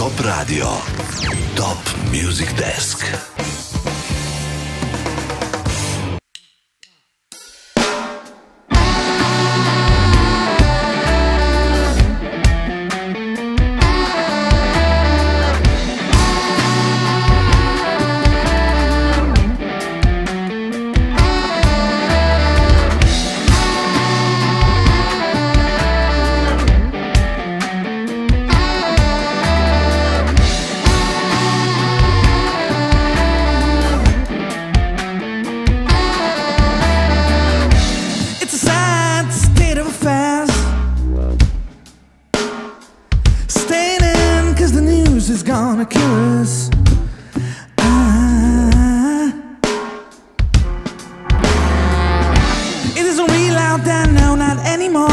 Top Radio. Top Music Desk. Gonna kill us. Ah. It isn't real out there, no, not anymore.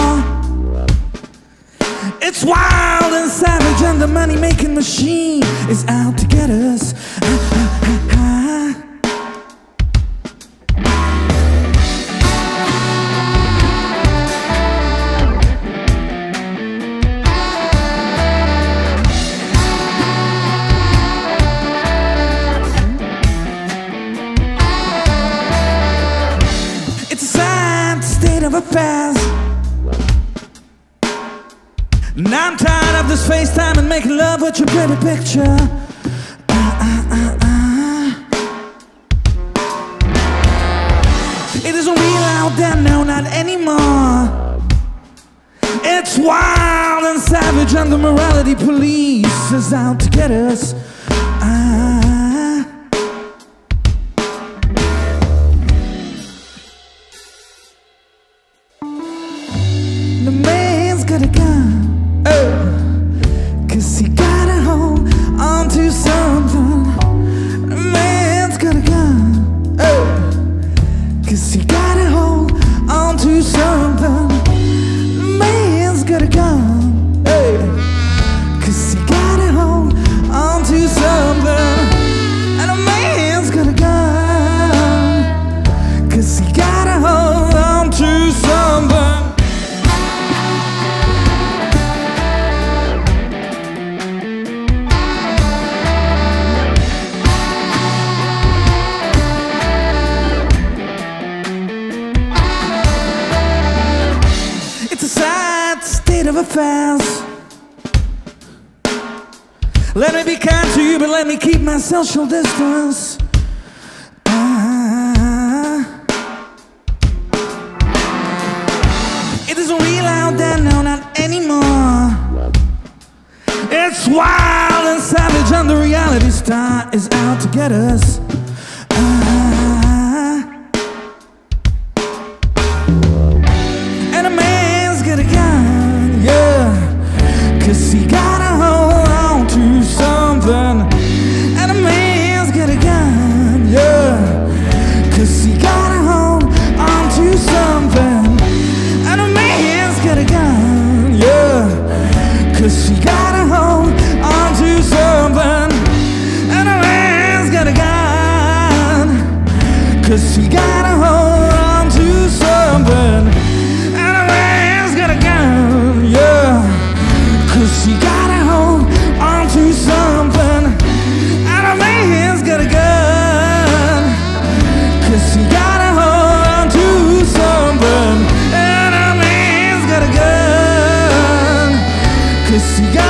It's wild and savage, and the money making machine is out to get us. And I'm tired of this FaceTime and making love with your pretty picture. It isn't real out there, no, not anymore. It's wild and savage, and the morality police is out to get us. Oh, cause he got a hold onto something. Man's got a gun. Of affairs. Let me be kind to you, but let me keep my social distance. Ah. It isn't real out there, no, not anymore. It's wild and savage, and the reality star is out to get us. Cause he got a hold onto something. And a man's got a gun. Cause he got siga